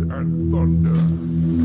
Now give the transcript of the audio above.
and thunder.